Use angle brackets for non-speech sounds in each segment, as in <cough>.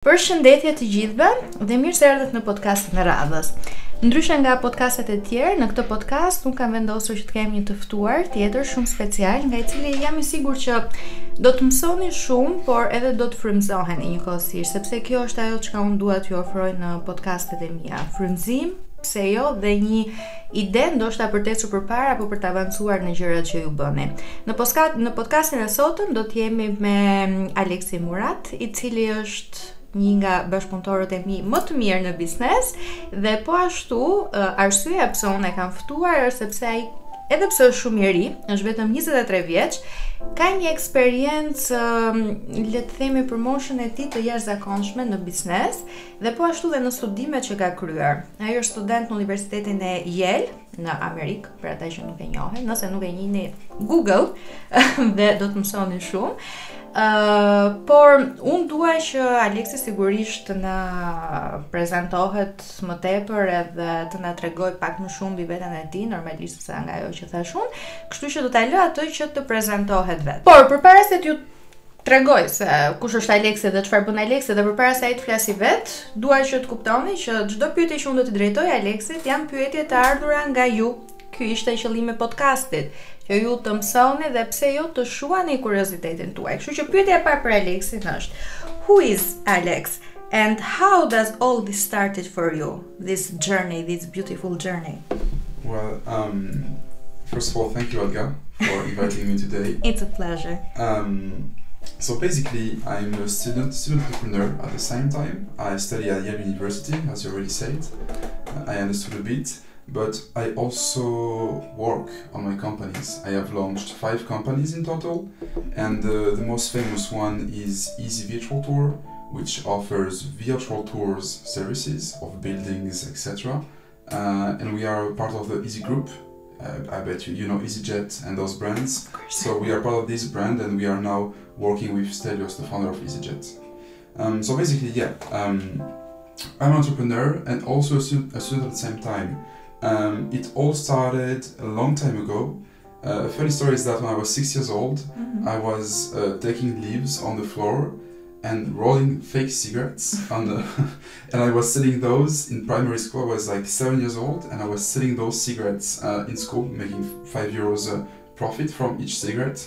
Për shëndetje të gjithëve dhe mirë se erdhët në podcastin e radhës. Ndryshe nga podcastet e tjerë, në këtë podcast nuk kam vendosur që të kemi një të ftuar tjetër shumë special, nga i cili jam i sigurt që do të mësoni shumë, por edhe do të frymëzoheni njëkohësisht, sepse kjo është ajo çka unë dua t'ju ofroj në podcastet e mia. Frymëzim, pse jo, dhe një ide ndoshta për të ecur përpara apo për të avancuar në gjërat që ju bëni. Në podcast në podcastin e sotëm do të jemi me Aleksi Murat, i cili është një nga bashkëpunëtorët e mi më të mirë në biznes dhe po ashtu arsyeja pse unë e kam ftuar është sepse ai edhe pse është shumë i ri, është vetëm 23 vjeç, ka një eksperiencë le të themi për moshën e tij të jashtëzakonshme në biznes dhe po ashtu dhe në studimet që ka kryer. Ai është student në Universitetin e Yale në Amerikë, për ata që nuk e njohin, nëse nuk e njihni Google <laughs> dhe do të mësoni shumë. Por unë dua që Aleksi sigurisht të na prezentohet më tepër edhe të na tregoj pak më shumë mbi veten e tij, normalisht se nga ajo që thash unë, kështu që do ta lë atë që të prezentohet vetë. Por përpara se t'ju tregoj se kush është Aleksi dhe çfarë bën Aleksi dhe përpara se ai të flasi vet, dua që të kuptoni që çdo pyetje që unë do t'i drejtoj Aleksit janë pyetje të ardhura nga ju. Ky ishte qëllimi i podcastit që ju të mësoni dhe pse jo të shuani kuriozitetin tuaj. Kështu që pyetja e parë për Alexin është: Who is Alex and how does all this started for you? This journey, this beautiful journey. Well, um, first of all, thank you, Olga, for <laughs> inviting me today. It's a pleasure. Um, so basically, I'm a student, student entrepreneur at the same time. I study at Yale University, as you already said. I understood a bit. But I also work on my companies. I have launched five companies in total, and uh, the most famous one is Easy Virtual Tour, which offers virtual tours services of buildings, etc. Uh, and we are part of the Easy Group. Uh, I bet you you know EasyJet and those brands. So we are part of this brand, and we are now working with Stelios, the founder of EasyJet. Um, so basically, yeah, um, I'm an entrepreneur and also a student, a student at the same time. Um, it all started a long time ago. Uh, a funny story is that when I was six years old, mm-hmm. I was uh, taking leaves on the floor and rolling fake cigarettes on the, <laughs> and I was selling those in primary school. I was like seven years old, and I was selling those cigarettes uh, in school, making five euros profit from each cigarette.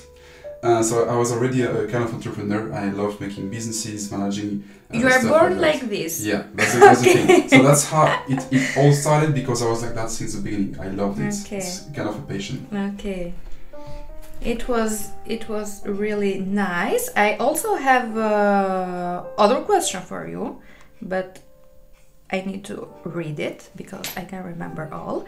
Uh, so I was already a, kind of entrepreneur. I loved making businesses, managing. Uh, you are born like, like, this. Yeah, that's, that's okay. the thing. <laughs> So that's how it, it all started because I was like that since the beginning. I loved it. Okay. It's kind of a passion. Okay. It was it was really nice. I also have uh, other question for you, but I need to read it because I can't remember all.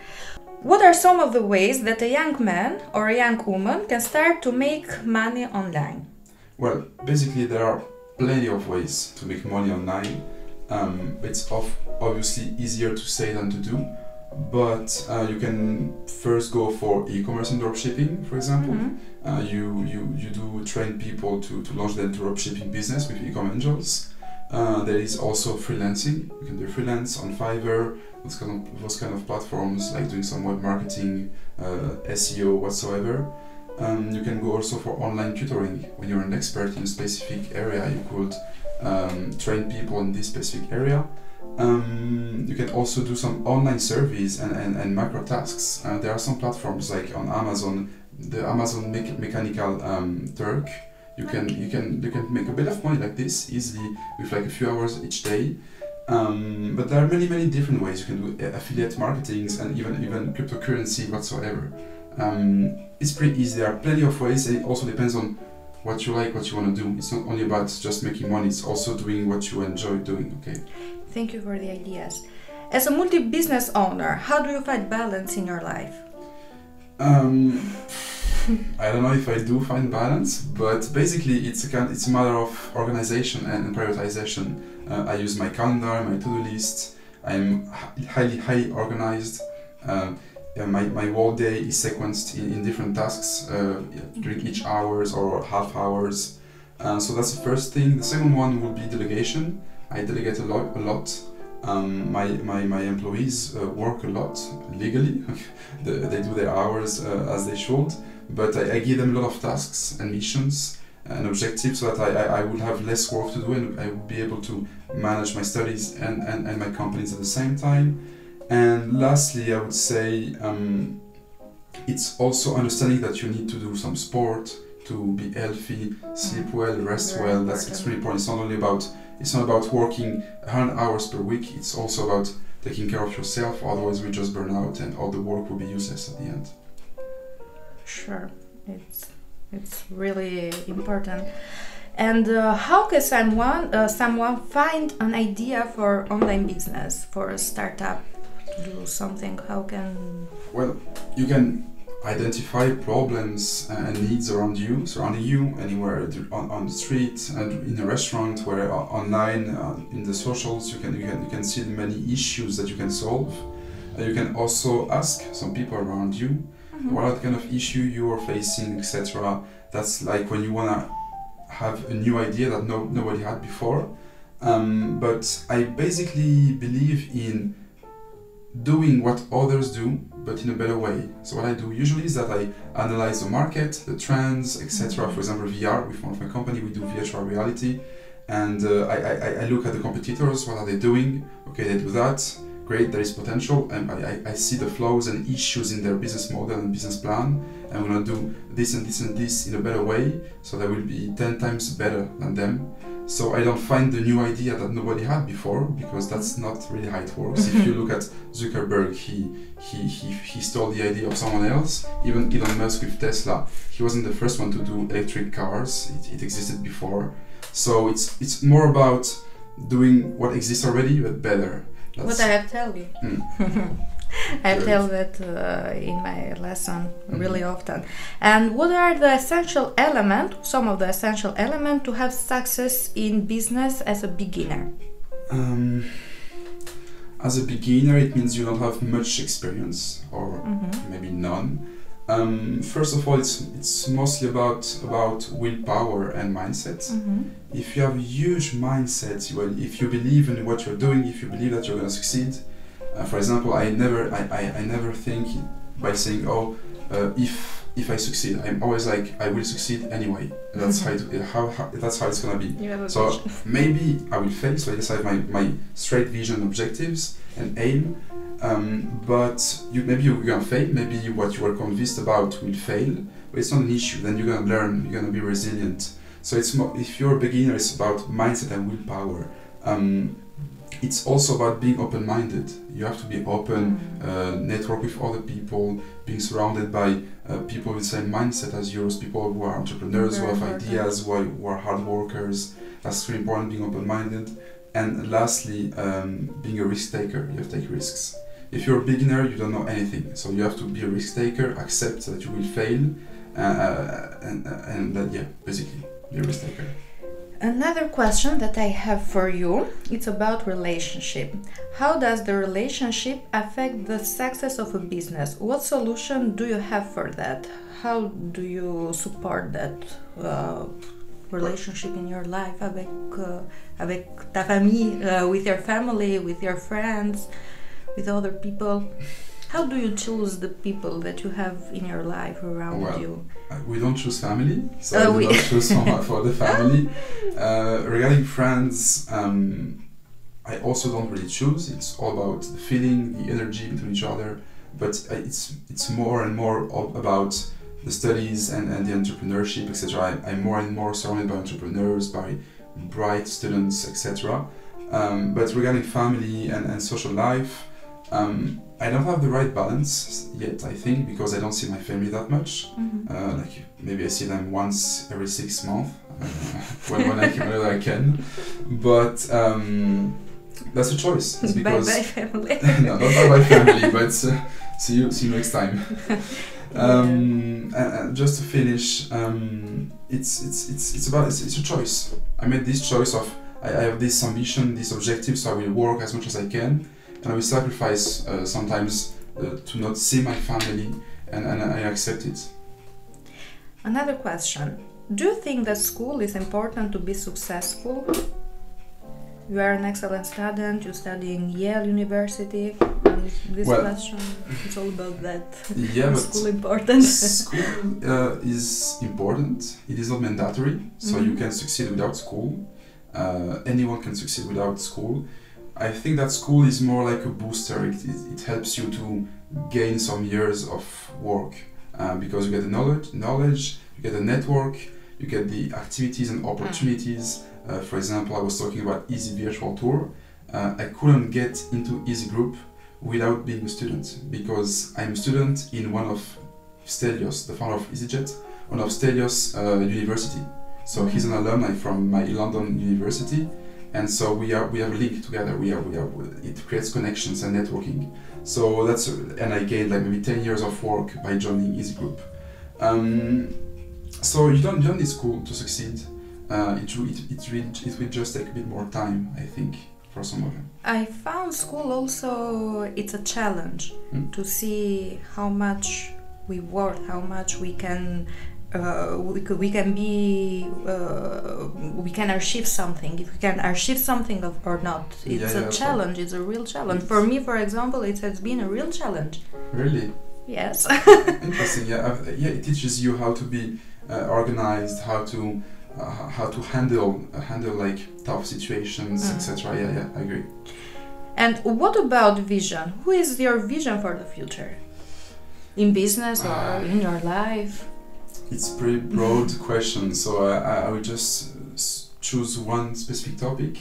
What are some of the ways that a young man or a young woman can start to make money online? Well, basically, there are plenty of ways to make money online. Um, it's obviously easier to say than to do, but uh, you can first go for e-commerce and dropshipping, for example. Mm-hmm. Uh, you, you, you do train people to, to launch their dropshipping business with e-com angels. Uh, there is also freelancing. You can do freelance on Fiverr, those kind of, those kind of platforms, like doing some web marketing, uh, SEO, whatsoever. Um, you can go also for online tutoring. When you're an expert in a specific area, you could um, train people in this specific area. Um, you can also do some online surveys and, and, and macro tasks. Uh, there are some platforms like on Amazon, the Amazon Me- Mechanical um, Turk you can you can you can make a bit of money like this easily with like a few hours each day. Um, but there are many many different ways you can do affiliate marketings and even even cryptocurrency whatsoever. Um, it's pretty easy. There are plenty of ways. And it also depends on what you like what you want to do. It's not only about just making money. It's also doing what you enjoy doing okay? Thank you for the ideas. As a multi-business owner how do you find balance in your life? Um, <laughs> I don't know if I do find balance, but basically it's a kind, it's a matter of organization and prioritization. Uh, I use my calendar, my to-do list. I'm highly highly organized. Uh, my, my whole day is sequenced in, in different tasks uh, during each hours or half hours. Uh, so that's the first thing. The second one will be delegation. I delegate a lot. A lot. Um, my, my, my employees uh, work a lot legally. <laughs> they, they do their hours uh, as they should but I, I, give them a lot of tasks and missions and objectives so that I, I, I would have less work to do and I would be able to manage my studies and, and, and my companies at the same time. And lastly, I would say um, it's also understanding that you need to do some sport to be healthy, sleep well, rest well. That's extremely important. It's not only about it's not about working 100 hours per week. It's also about taking care of yourself. Otherwise, we just burn out and all the work will be useless at the end. Sure, it's it's really important. And uh, how can someone uh, someone find an idea for online business for a startup to do something? How can Well, you can identify problems and needs around you, surrounding you, anywhere on, on the street and in a restaurant, where online, uh, in the socials, you can, you can you can see many issues that you can solve. You can also ask some people around you what kind of issue you are facing, etc. That's like when you wanna have a new idea that no, nobody had before. Um, but I basically believe in doing what others do, but in a better way. So what I do usually is that I analyze the market, the trends, etc. For example, VR with one of my company, we do virtual reality, and uh, I, I, I look at the competitors. What are they doing? Okay, they do that. Great, there is potential, and I, I, I see the flaws and issues in their business model and business plan. And I'm gonna do this and this and this in a better way, so that will be ten times better than them. So I don't find the new idea that nobody had before because that's not really how it works. if you <laughs> look at Zuckerberg, he, he he he stole the idea of someone else. Even Elon Musk with Tesla, he wasn't the first one to do electric cars. It, it existed before. So it's it's more about doing what exists already but better. What I have tell you? Mm. <laughs> I have Good. tell that uh, in my lesson really Mhm. often. And what are the essential element, some of the essential element to have success in business as a beginner? Um, as a beginner, it means you don't have much experience or Mhm. maybe none. Um, first of all, it's it's mostly about about willpower and mindset. Mhm. If you have a huge mindset, well, if you believe in what you're doing, if you believe that you're going to succeed. Uh, for example, I never I, I, I never think by saying oh uh, if if I succeed, I'm always like I will succeed anyway. That's how, it, how, how that's how it's gonna be. So maybe I will fail, so I just have my, my straight vision, objectives, and aim. Um, but you, maybe you're gonna fail, maybe what you were convinced about will fail, but it's not an issue. Then you're gonna learn, you're gonna be resilient. So it's more, if you're a beginner, it's about mindset and willpower. Um, it's also about being open-minded. You have to be open, Mm. uh, network with other people, being surrounded by uh, people with the same mindset as yours, people who are entrepreneurs, who have ideas, who are, who are hard workers. That's really important, being open-minded. And lastly, um, being a risk taker. You have to take risks. If you're a beginner, you don't know anything, so you have to be a risk taker, accept that you will fail, uh, and, and that, yeah, basically, be a risk taker. Another question that I have for you, it's about relationship. How does the relationship affect the success of a business? What solution do you have for that? How do you support that uh, relationship in your life avec uh, avec ta famille, uh, with your family, with your friends, with other people? How do you choose the people that you have in your life around Well, you? Uh, we don't choose family, so I do not <laughs> choose for, for the family. Uh, regarding friends, um, I also don't really choose. It's all about the feeling, the energy between each other. But uh, it's it's more and more about the studies and, and the entrepreneurship, etc. I, I'm more and more surrounded by entrepreneurs, by bright students, etc. Um, but regarding family and, and social life, um, I don't have the right balance yet, I think, because I don't see my family that much. Mhm. Uh, like maybe I see them once every six months uh, when, when I can, whenever I can. But um, that's a choice. It's bye because bye family. <laughs> no, not by my family, but uh, see you see you next time. <laughs> Um, and, and just to finish, um, it's it's it's it's about it's, it's a choice. I made this choice of I, I have this ambition, this objective, so I will work as much as I can, and I will sacrifice uh, sometimes uh, to not see my family, and, and I accept it. Another question. Do you think that school is important to be successful? You are an excellent student, you study in Yale University. This Well- question is all about that. Yeah, Is <laughs> but school important? school uh, is important. It is not mandatory, so you Mhm. can succeed without school. Uh, anyone can succeed without school. I think that school is more like a booster. It, it, it helps you to gain some years of work uh, because you get the knowledge, knowledge, you get the network, you get the activities and opportunities. Uh, for example, I was talking about Easy Virtual Tour. Uh, I couldn't get into Easy Group without being a student because I'm a student in one of Stelios, the founder of EasyJet, one of Stelios uh, University. So he's an alumni from my London University, and so we are we have a link together. We are we are it creates connections and networking. So that's and I gained like maybe ten years of work by joining Easy Group. Um, so you don't you don't need school to succeed. Uh, it, will- it it will it will just take a bit more time, I think, for some of them. I found school also it's a challenge Mm. to see how much we worth, how much we can uh, we, could, we can be uh, we can achieve something if we can achieve something of, or not it's Yeah, yeah, a of challenge it's a real challenge for me for example it has been a real challenge Really yes <laughs> interesting. Yeah, yeah. It teaches you how to be uh, organized, how to uh, how to handle uh, handle like tough situations, Mm. etc. Yeah, yeah. I agree. and what about vision who is your vision for the future in business or in your life It's a pretty broad <laughs> question, so I, I, will just choose one specific topic.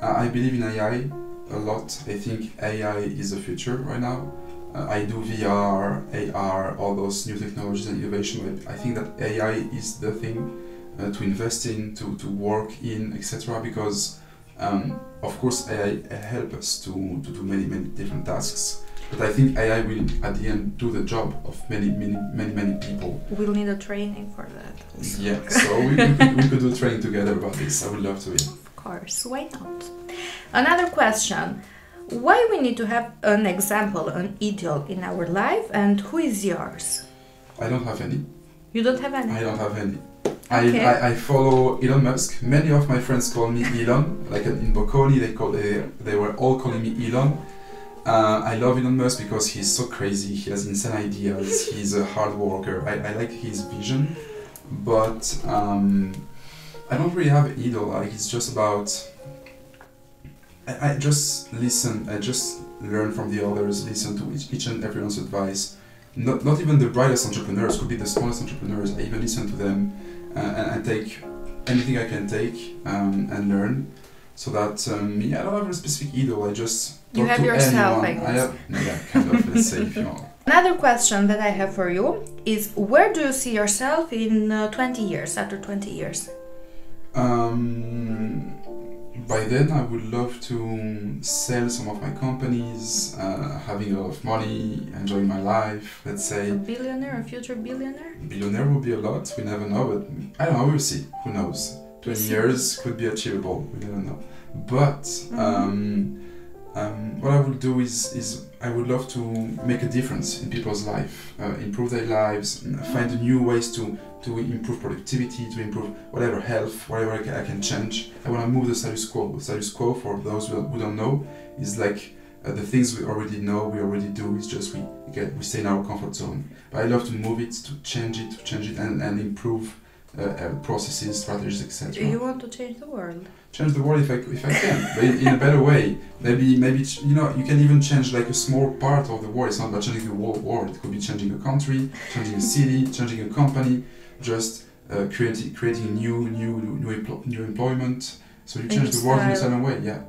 Uh, I believe in AI a lot. I think AI is the future right now. Uh, I do VR, AR, all those new technologies and innovation. I, I think that AI is the thing uh, to invest in, to, to work in, etc. Because, um, of course, AI help us to, to do many, many different tasks. But I think AI will, at the end, do the job of many, many, many, many people. we'll need a training for that also. Yeah, so we, we, could, we could do training together about this. I would love to. Of course, why not? Another question. Why we need to have an example, an ideal in our life and who is yours? I don't have any. You don't have any? I don't have any. Okay. I, I, I follow Elon Musk. Many of my friends call me Elon. Like in Bocconi, they call they, they were all calling me Elon. Uh, I love Elon Musk because he's so crazy. He has insane ideas. <laughs> He's a hard worker. I, I like his vision, but um, I don't really have an idol. Like it's just about. I, I just listen. I just learn from the others. Listen to each, each and everyone's advice. Not, not even the brightest entrepreneurs could be the smallest entrepreneurs. I even listen to them uh, and I take anything I can take um, and learn. So that um, yeah, I don't have a specific idol. I just You have yourself, anyone. I guess. have yeah, kind of. let's say if you want. Another question that I have for you is where do you see yourself in uh, 20 years, after 20 years? Um, by then, I would love to sell some of my companies, uh, having a lot of money, enjoying my life. Let's say. A billionaire, a future billionaire? billionaire would be a lot. We never know, but I don't know. We'll see. Who knows? Twenty years could be achievable. We never know. But um, um, what I would do is is I would love to make a difference in people's life, uh, improve their lives, find new ways to to improve productivity, to improve whatever health, whatever I can, I can change. I want to move the status quo. The status quo, for those who don't know, is like uh, the things we already know, we already do. It's just we get we stay in our comfort zone. But I love to move it, to change it, to change it, and, and improve uh, uh, processes, strategies, etc. You want to change the world? Change the world if I if I can, but in, in a better way. Maybe maybe you know you can even change like a small part of the world. It's not about changing the whole world. It could be changing a country, changing a city, changing a company, just uh, creating creating new new new empl- new employment. So you change the world in a certain way. Yeah.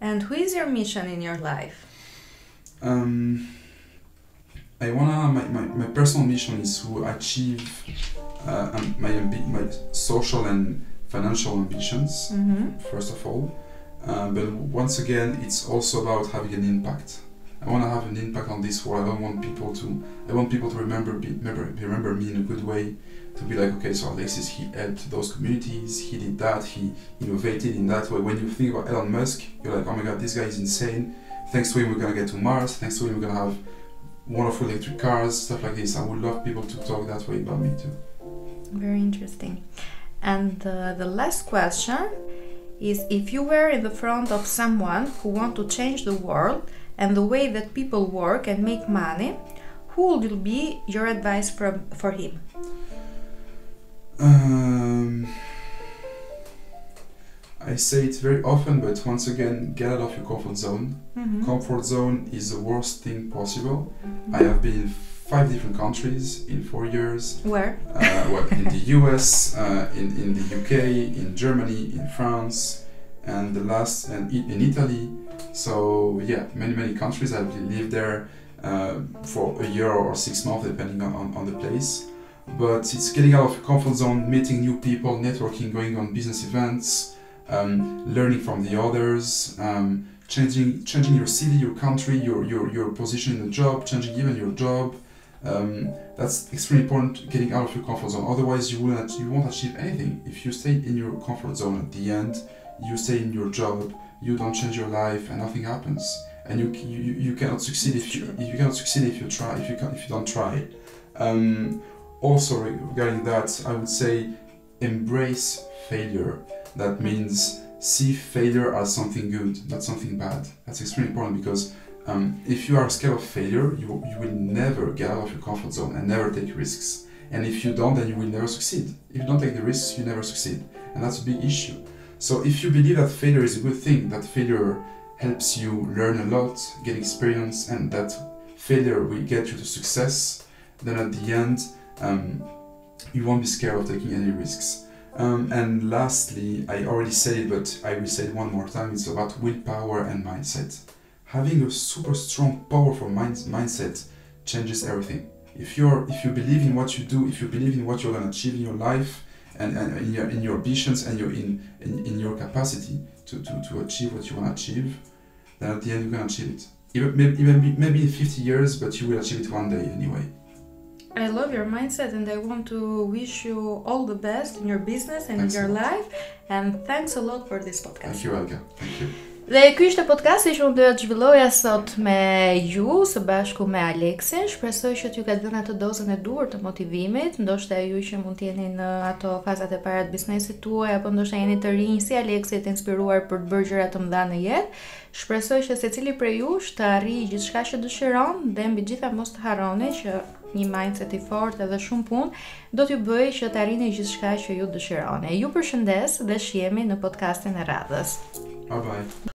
And who is your mission in your life? Um, I wanna my, my, my personal mission is to achieve uh, um, my my social and financial ambitions Mm-hmm. first of all. Uh, but once again, it's also about having an impact. I want to have an impact on this world. I don't want people to. I want people to remember be, remember remember me in a good way. To be like, okay, so Alexis, he helped those communities. He did that. He innovated in that way. When you think about Elon Musk, you're like, oh my God, this guy is insane. Thanks to him, we're gonna get to Mars. Thanks to him, we're gonna have wonderful electric cars, stuff like this. I would love people to talk that way about me too. Very interesting. And uh, the last question is if you were in the front of someone who want to change the world and the way that people work and make money, who would be your advice from, for him? Um, I say it very often, but once again, get out of your comfort zone. Mhm. Comfort zone is the worst thing possible. Mhm. I have been in five different countries in four years. Where? Uh, well, in the US, uh, in, in the UK, in Germany, in France, and the last, and in Italy. So yeah, many many countries. I've lived there uh, for a year or six months, depending on, on, on the place. But it's getting out of your comfort zone, meeting new people, networking, going on business events, um, learning from the others, um, changing changing your city, your country, your, your, your position in the job, changing even your job. Um, that's extremely important. Getting out of your comfort zone. Otherwise, you not, you won't achieve anything. If you stay in your comfort zone at the end, you stay in your job, you don't change your life, and nothing happens. And you you, you cannot succeed if you True. you cannot succeed if you try if you can, if you don't try. Um, also regarding that, I would say embrace failure. That means see failure as something good, not something bad. That's extremely important because um, if you are scared of failure, you, you will never get out of your comfort zone and never take risks. And if you don't, then you will never succeed. If you don't take the risks, you never succeed. And that's a big issue. So if you believe that failure is a good thing, that failure helps you learn a lot, get experience, and that failure will get you to success, then at the end, um, you won't be scared of taking any risks. Um, and lastly, I already said it, but I will say it one more time. It's about willpower and mindset. Having a super strong, powerful mind- mindset changes everything. If you're, if you believe in what you do, if you believe in what you're gonna achieve in your life, and, and in your in your ambitions and your in, in, in your capacity to, to, to achieve what you want to achieve, then at the end you can achieve it. Even maybe, maybe in 50 years, but you will achieve it one day anyway. I love your mindset and I want to wish you all the best in your business and Thanks in your life. And thanks a lot for this podcast. Thank you, Elga. Thank you. Dhe ky ishte podcasti që unë do të zhvilloja sot me ju së bashku me Aleksin. Shpresoj që t'ju ka dhënë atë dozën e duhur të motivimit, ndoshta ju që mund të jeni në ato fazat e para të biznesit tuaj apo ndoshta jeni të rinj si Aleksi të inspiruar për të bërë gjëra të mëdha në jetë. Shpresoj që secili prej jush të arrijë gjithçka që dëshiron dhe mbi gjitha mos të harroni që një mindset i fortë edhe shumë punë do t'ju bëjë që të arrini gjithçka që ju dëshironi. Ju përshëndes dhe shihemi në podcastin e radhës. Bye bye.